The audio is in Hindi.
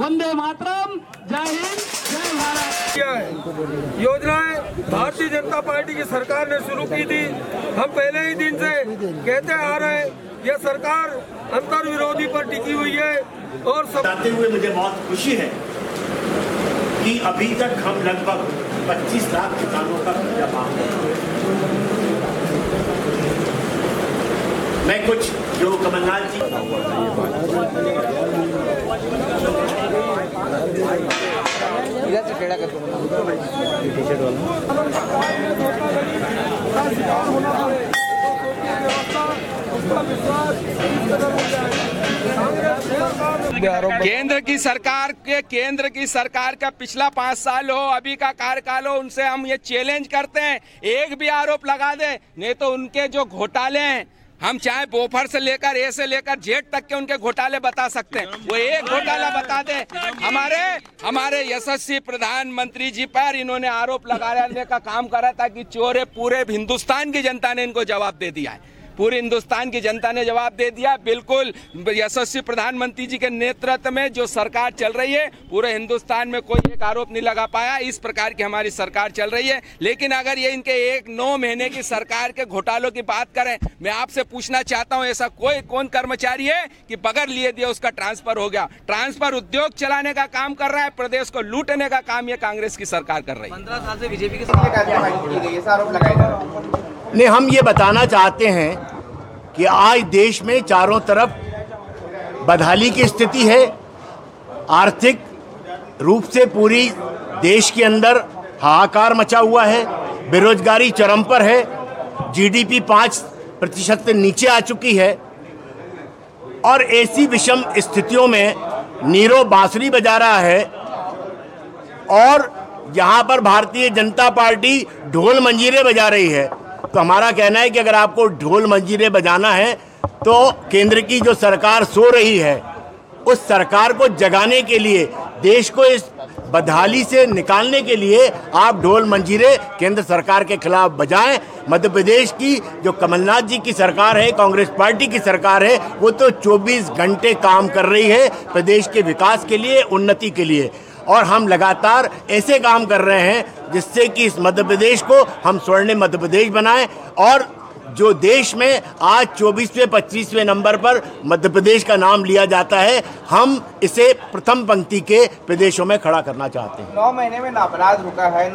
वंदे मातरम जय हिंद जय भारत। योजनाएँ भारतीय जनता पार्टी की सरकार ने शुरू की थी। हम पहले ही दिन से कहते आ रहे हैं यह सरकार अंतर विरोधी पर टिकी हुई है और सब बताते हुए मुझे बहुत खुशी है कि अभी तक हम लगभग 25 लाख किसानों का कर्जा माफ़ मैं कुछ जो कमलनाथ जी केंद्र की सरकार के, केंद्र की सरकार का पिछला पाँच साल हो, अभी का कार्यकाल हो, उनसे हम ये चैलेंज करते हैं। एक भी आरोप लगा दे, नहीं तो उनके जो घोटाले हैं हम चाहे बोफर से लेकर ए से लेकर जेट तक के उनके घोटाले बता सकते हैं। वो एक घोटाला बता दे। हमारे हमारे यशस्वी प्रधानमंत्री जी पर इन्होंने आरोप लगाने का काम करा था ताकि चोरे पूरे हिंदुस्तान की जनता ने इनको जवाब दे दिया है। पूरे हिंदुस्तान की जनता ने जवाब दे दिया, बिल्कुल। यशस्वी प्रधानमंत्री जी के नेतृत्व में जो सरकार चल रही है, पूरे हिंदुस्तान में कोई एक आरोप नहीं लगा पाया, इस प्रकार की हमारी सरकार चल रही है। लेकिन अगर ये इनके एक नौ महीने की सरकार के घोटालों की बात करें, मैं आपसे पूछना चाहता हूँ, ऐसा कोई कौन कर्मचारी है कि बगैर लिए दिए उसका ट्रांसफ़र हो गया? ट्रांसफ़र उद्योग चलाने का काम कर रहा है, प्रदेश को लूटने का काम ये कांग्रेस की सरकार कर रही है। पंद्रह साल से बीजेपी आरोप लगाया है। ने हम ये बताना चाहते हैं कि आज देश में चारों तरफ़ बदहाली की स्थिति है। आर्थिक रूप से पूरी देश के अंदर हाहाकार मचा हुआ है। बेरोजगारी चरम पर है। जीडीपी पाँच प्रतिशत से नीचे आ चुकी है। और ऐसी विषम स्थितियों में नीरो बांसुरी बजा रहा है। और यहाँ पर भारतीय जनता पार्टी ढोल मंजीरे बजा रही है। तो हमारा कहना है कि अगर आपको ढोल मंजीरे बजाना है तो केंद्र की जो सरकार सो रही है, उस सरकार को जगाने के लिए, देश को इस बदहाली से निकालने के लिए आप ढोल मंजीरे केंद्र सरकार के खिलाफ बजाएँ। मध्य प्रदेश की जो कमलनाथ जी की सरकार है, कांग्रेस पार्टी की सरकार है, वो तो 24 घंटे काम कर रही है प्रदेश के विकास के लिए, उन्नति के लिए। और हम लगातार ऐसे काम कर रहे हैं जिससे कि इस मध्य प्रदेश को हम स्वर्ण मध्य प्रदेश बनाएँ और जो देश में आज 24वें 25वें नंबर पर मध्य प्रदेश का नाम लिया जाता है, हम इसे प्रथम पंक्ति के प्रदेशों में खड़ा करना चाहते हैं। नौ महीने में ना अपराध रुका है